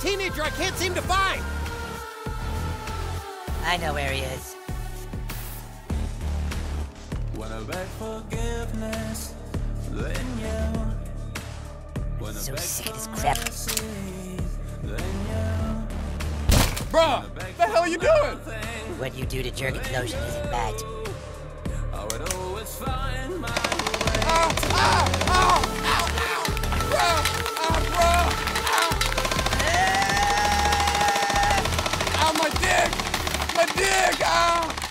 teenager I can't seem to find! I know where he is. When I beg forgiveness, then you. When So beg sick of this crap. mercy, you. Bruh, what the hell are you doing? What you do to Jergens lotion isn't bad. dick! Ah!